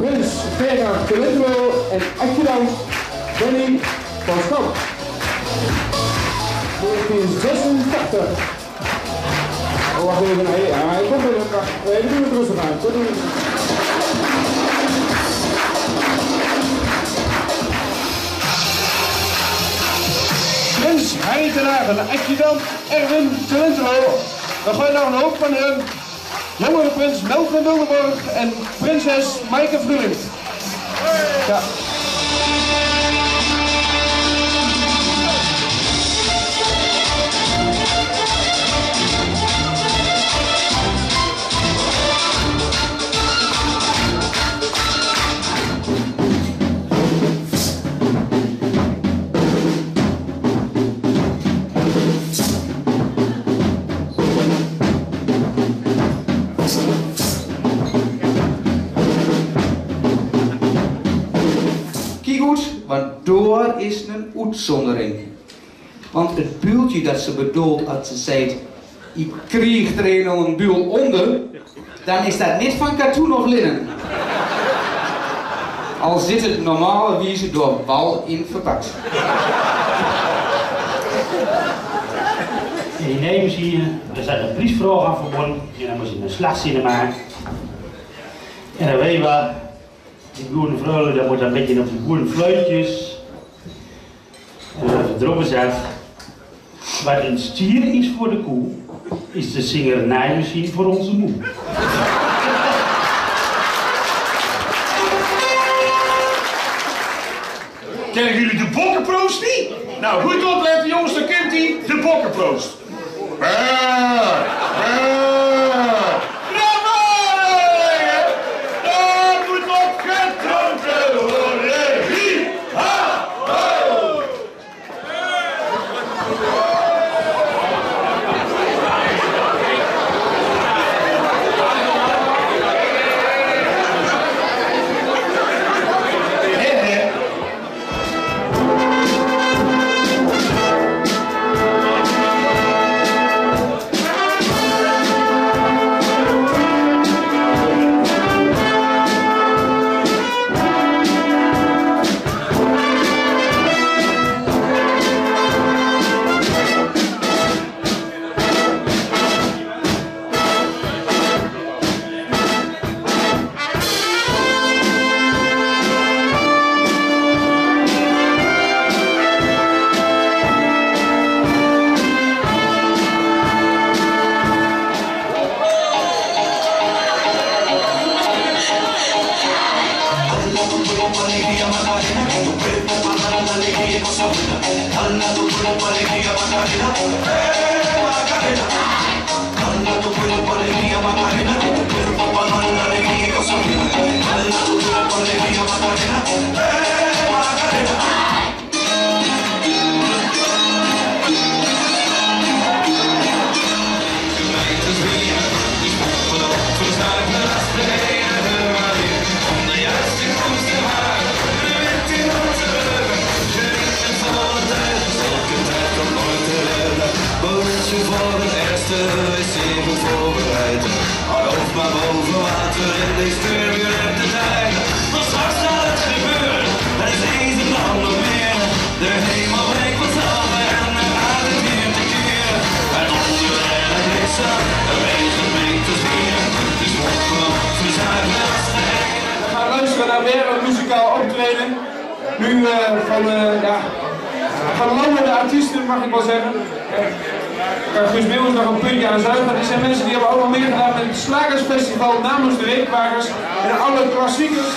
Prins de Lindelo en adjudant Benny van Stam. 1986. Oh, wacht even. Nee, hij komt weer. We doen het rustig aan. We doen Prins ten Hagen, adjudant Erwin. Dan gooi je nou een hoop van hem. Jongere prins Melvin Wildenborg en prinses Maaike Vlueling. Ja. Kijk goed, want door is een uitzondering. Want het buultje dat ze bedoelt als ze zegt, ik kreeg er een een buul onder, dan is dat niet van katoen of linnen. Al zit het normale wijze door wal in verpakt. Nemen ze hier, er zijn een prijsvraag aan verbonden, en dan moet je een slagzin maken. En dan weet je wat, die boerenvrouwen, dat moet een beetje op de boerenfluitjes. En dan even droppen zet. Wat een stier is voor de koe, is de zingernijmachine voor onze moe. Kennen jullie de bokkenproost niet? Nou, goed opletten jongens, dan kent hij de bokkenproost. Brrr, Macarena, tu cuerpo para dar la alegría y cosas buenas. Macarena, tu cuerpo, alegría, Macarena. Nu eh, van, eh, ja, van landende artiesten mag ik wel zeggen. Uh, Guus Meeuwens nog een puntje aan zuigen. Er zijn mensen die hebben allemaal meegedaan met het Slagersfestival namens de Weekmakers en alle klassiekers.